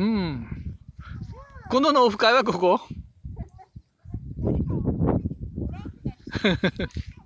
うん。今度のオフ会はここ？